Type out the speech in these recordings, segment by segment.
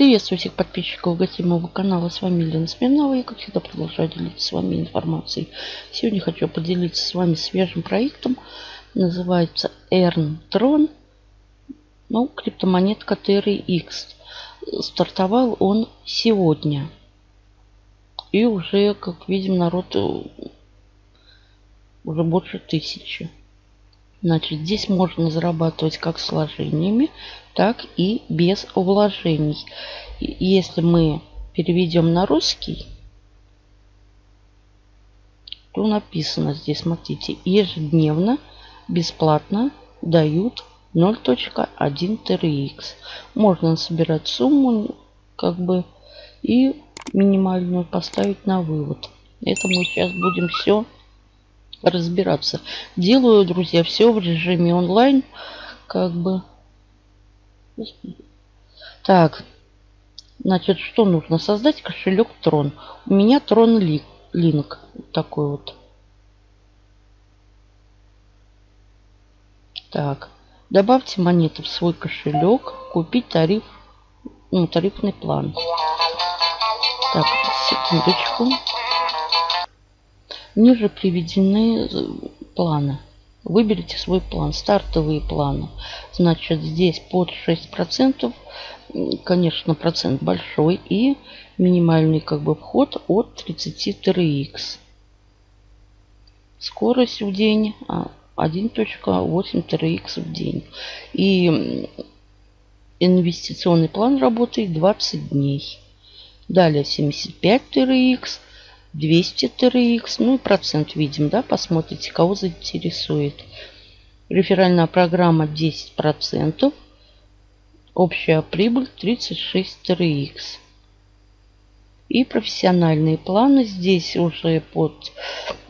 Приветствую всех подписчиков гостевого канала. С вами Елена Смирнова. Я, как всегда, продолжаю делиться с вами информацией. Сегодня хочу поделиться с вами свежим проектом. Называется EarnTron. Ну, криптомонетка TRX. Стартовал он сегодня. И уже, как видим, народ э, уже больше тысячи. Значит, здесь можно зарабатывать как с вложениями, так и без вложений. Если мы переведем на русский, то написано здесь, смотрите, ежедневно бесплатно дают 0.1 TRX. Можно собирать сумму, как бы, и минимальную поставить на вывод. Это мы сейчас будем все разбираться. Делаю, друзья, все в режиме онлайн. Как бы. Так. Значит, что нужно? Создать кошелек Трон. У меня Трон Линк. Такой вот. Так. Добавьте монеты в свой кошелек. Купить тариф. Ну, тарифный план. Так, секундочку. Ниже приведены э, планы. Выберите свой план, стартовые планы. Значит, здесь под 6%, конечно, процент большой и минимальный как бы вход от 30 TRX. Скорость в день 1.8 а, в день. И инвестиционный план работает 20 дней. Далее 75 TRX 200 TRX, ну и процент видим, да, посмотрите, кого заинтересует. Реферальная программа 10%, общая прибыль 36 TRX. И профессиональные планы здесь уже под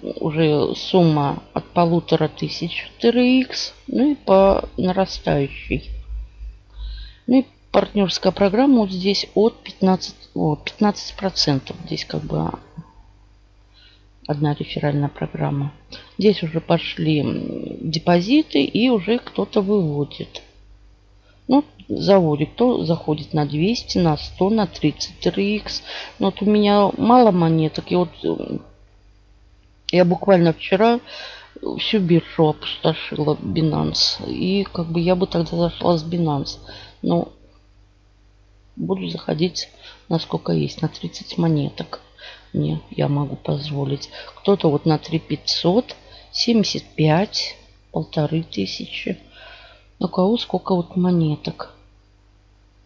уже сумма от полутора тысяч TRX, ну и по нарастающей. Ну и партнерская программа вот здесь от 15, о, 15%. Здесь как бы одна реферальная программа. Здесь уже пошли депозиты и уже кто-то выводит. Ну, заводит, кто заходит на 200, на 100, на 30 3x. Но вот у меня мало монеток. И вот э, я буквально вчера всю биржу опустошила Binance. И как бы я бы тогда зашла с Binance. Но буду заходить насколько есть, на 30 монеток мне я могу позволить. Кто-то вот на 3 500, 75, полторы тысячи. У кого сколько вот монеток.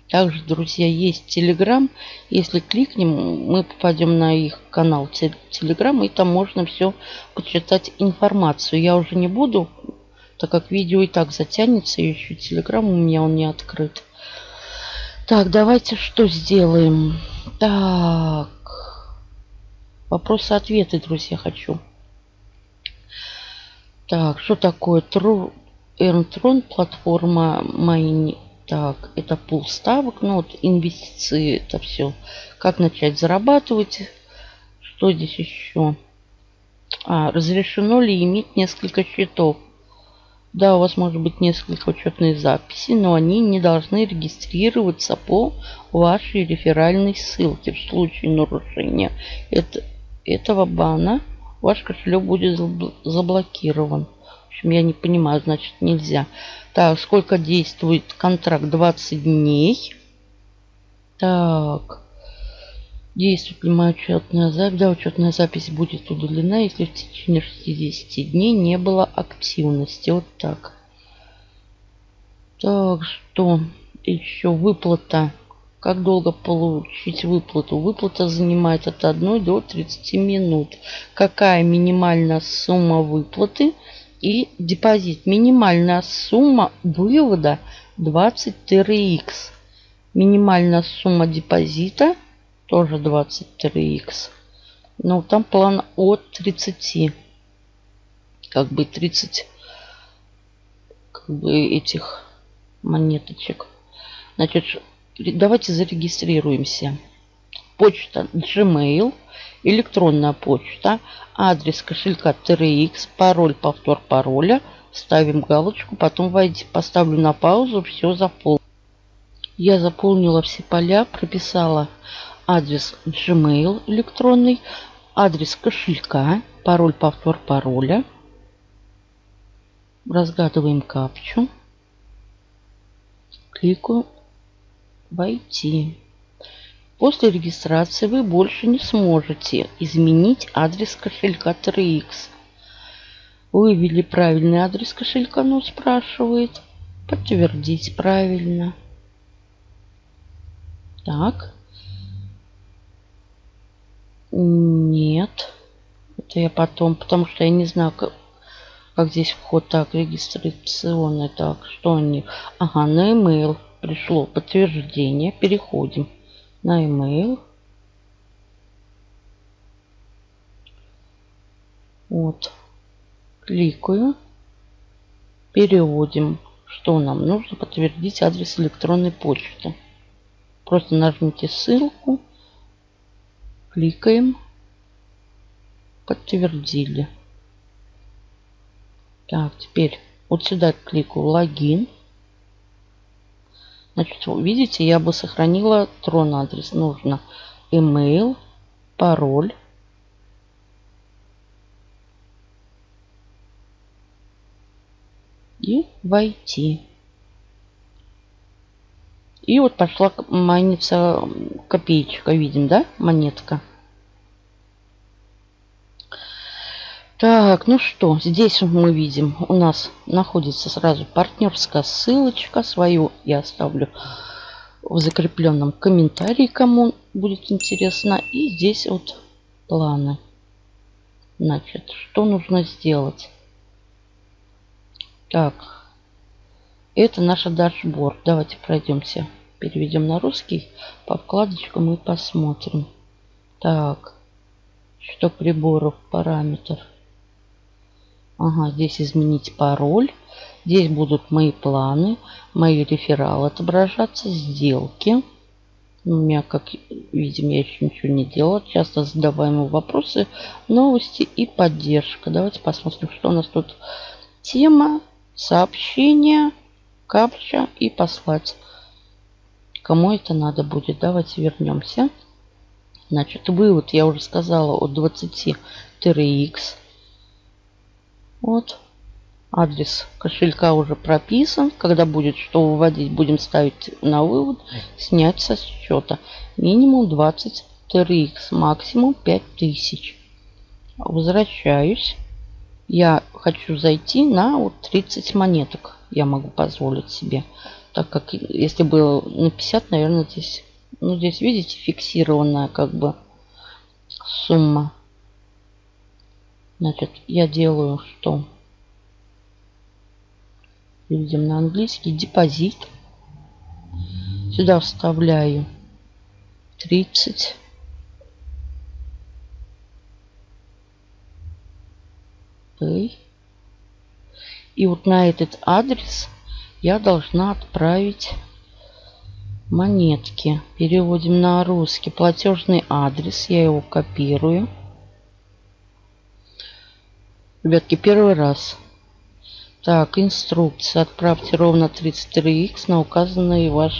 Также, друзья, есть Телеграм. Если кликнем, мы попадем на их канал Телеграм, и там можно все почитать информацию. Я уже не буду, так как видео и так затянется, и еще Телеграм у меня он не открыт. Так, давайте что сделаем? Так. Вопросы-ответы, друзья, хочу. Так, что такое True Earntron, платформа Майни? Так, это пул ставок, ну вот инвестиции, это все. Как начать зарабатывать? Что здесь еще? А, разрешено ли иметь несколько счетов? Да, у вас может быть несколько учетных записей, но они не должны регистрироваться по вашей реферальной ссылке в случае нарушения. Это этого бана ваш кошелек будет заблокирован. В общем, я не понимаю, значит нельзя. Так, сколько действует контракт? 20 дней. Так. Действует ли моя учетная запись? Да, учетная запись будет удалена, если в течение 60 дней не было активности. Вот так. Так, что еще? Выплата как долго получить выплату? Выплата занимает от 1 до 30 минут. Какая минимальная сумма выплаты и депозит? Минимальная сумма вывода 20 TRX. Минимальная сумма депозита тоже 20 TRX. Но там план от 30. Как бы 30 как бы этих монеточек. Значит, Давайте зарегистрируемся. Почта Gmail, электронная почта, адрес кошелька TRX, пароль, повтор пароля. Ставим галочку, потом войти, поставлю на паузу, все заполню. Я заполнила все поля, прописала адрес Gmail электронный, адрес кошелька, пароль, повтор пароля. Разгадываем капчу. Кликаю «Войти». После регистрации вы больше не сможете изменить адрес кошелька 3x. Вы ввели правильный адрес кошелька, но спрашивает. Подтвердить правильно. Так. Нет. Это я потом, потому что я не знаю, как, как здесь вход. Так, регистрационный. Так, что они? Ага, на email пришло подтверждение. Переходим на email. Вот. Кликаю. Переводим. Что нам нужно? Подтвердить адрес электронной почты. Просто нажмите ссылку. Кликаем. Подтвердили. Так, теперь вот сюда кликаю логин. Значит, видите, я бы сохранила трон адрес. Нужно email, пароль. И войти. И вот пошла маниться копеечка, видим, да, монетка. Так, ну что, здесь мы видим, у нас находится сразу партнерская ссылочка. Свою я оставлю в закрепленном комментарии, кому будет интересно. И здесь вот планы. Значит, что нужно сделать? Так, это наша дашборд. Давайте пройдемся, переведем на русский по вкладочкам и посмотрим. Так, что приборов, параметр. Ага, здесь изменить пароль. Здесь будут мои планы, мои рефералы отображаться, сделки. У меня, как видим, я еще ничего не делала. Часто задаваемые вопросы, новости и поддержка. Давайте посмотрим, что у нас тут. Тема, сообщение, капча и послать. Кому это надо будет. Давайте вернемся. Значит, вывод я уже сказала от 20 x вот. Адрес кошелька уже прописан. Когда будет что выводить, будем ставить на вывод. Снять со счета. Минимум 20 TRX, максимум 5000. Возвращаюсь. Я хочу зайти на вот 30 монеток. Я могу позволить себе. Так как если было на 50, наверное, здесь... Ну, здесь, видите, фиксированная как бы сумма. Значит, я делаю что? Видим на английский депозит. Сюда вставляю 30. Pay. И вот на этот адрес я должна отправить монетки. Переводим на русский платежный адрес. Я его копирую. Ребятки, первый раз. Так, инструкция. Отправьте ровно 33х на указанный ваш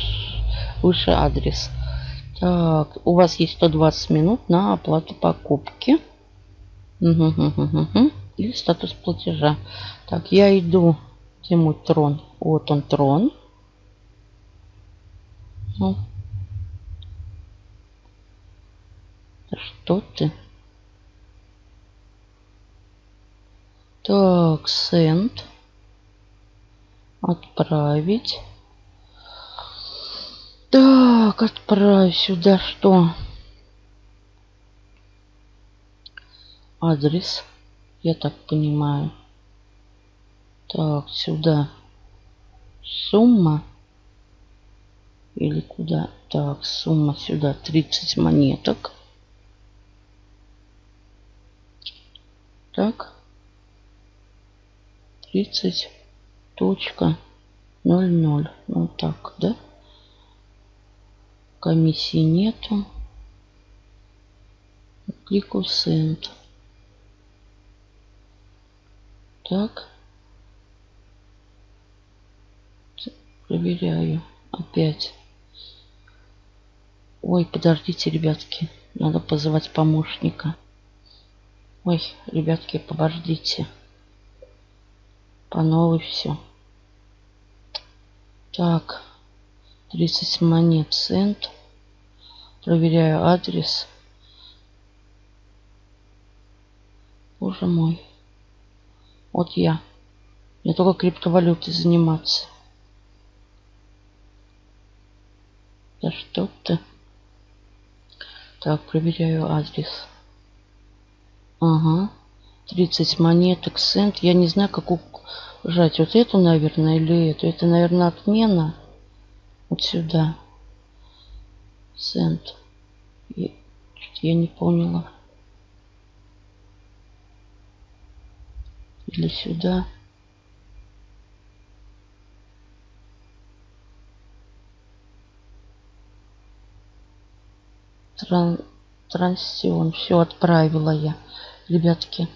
выше адрес. Так, у вас есть 120 минут на оплату покупки. Угу. И статус платежа. Так, я иду. Где мой трон? Вот он трон. Ну. Что ты? Так, send. Отправить. Так, отправь сюда что? Адрес, я так понимаю. Так, сюда сумма. Или куда? Так, сумма сюда 30 монеток. Так тридцать точка ноль ноль. Вот так да? Комиссии нету. Кликаю send так. Проверяю. Опять. Ой, подождите, ребятки. Надо позывать помощника. Ой, ребятки, подождите. По новой все. Так. 30 монет цент. Проверяю адрес. Боже мой. Вот я. Мне только криптовалютой заниматься. Да что ты? Так, проверяю адрес. Ага. 30 монеток, цент. Я не знаю, как ужать. Вот эту, наверное, или эту. Это, наверное, отмена. Вот сюда. Цент. Я, не поняла. Или сюда. Тран Трансион. Все отправила я, ребятки.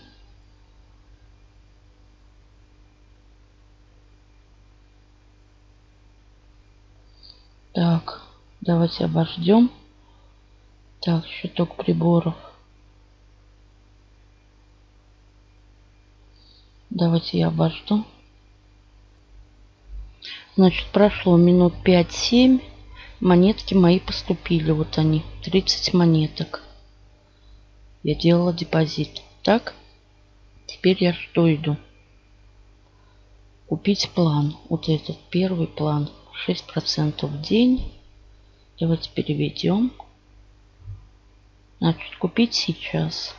Так, давайте обождем. Так, щиток приборов. Давайте я обожду. Значит, прошло минут 5-7. Монетки мои поступили. Вот они. 30 монеток. Я делала депозит. Так. Теперь я что иду? Купить план. Вот этот первый план. 6% в день. Давайте переведем. Значит, купить сейчас.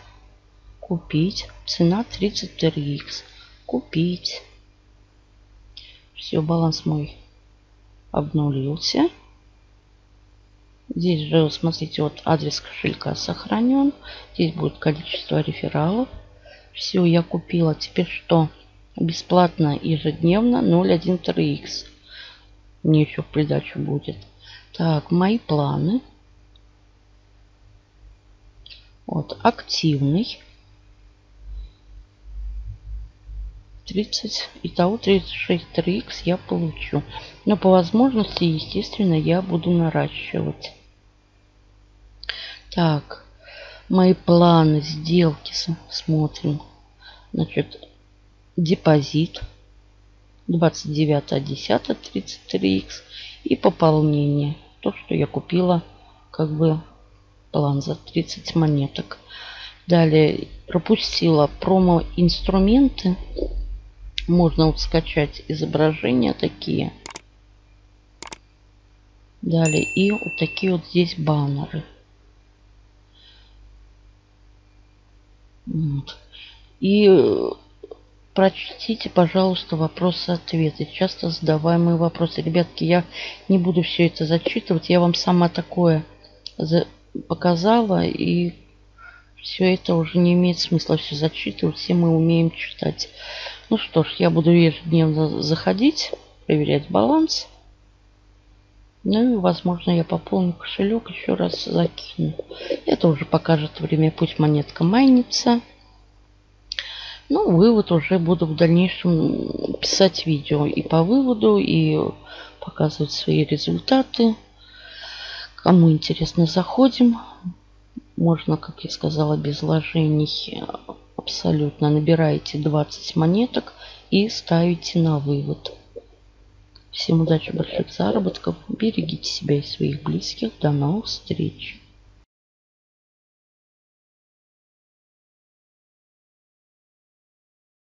Купить. Цена 33х. Купить. Все, баланс мой обнулился. Здесь же, смотрите, вот адрес кошелька сохранен. Здесь будет количество рефералов. Все, я купила. Теперь что? Бесплатно ежедневно 0.1 Мне еще в придачу будет. Так, мои планы. Вот, активный. 30, итого 36 3х я получу. Но по возможности, естественно, я буду наращивать. Так, мои планы сделки смотрим. Значит, депозит 29 10 33 x и пополнение. То, что я купила как бы план за 30 монеток. Далее пропустила промо-инструменты. Можно вот скачать изображения такие. Далее и вот такие вот здесь баннеры. Вот. И э, прочтите, пожалуйста, вопросы-ответы. Часто задаваемые вопросы. Ребятки, я не буду все это зачитывать. Я вам сама такое показала. И все это уже не имеет смысла все зачитывать. Все мы умеем читать. Ну что ж, я буду ежедневно заходить, проверять баланс. Ну и, возможно, я пополню кошелек, еще раз закину. Это уже покажет время, пусть монетка майнится. Ну, вывод уже буду в дальнейшем писать видео и по выводу, и показывать свои результаты. Кому интересно, заходим. Можно, как я сказала, без вложений абсолютно. Набираете 20 монеток и ставите на вывод. Всем удачи, больших заработков. Берегите себя и своих близких. До новых встреч.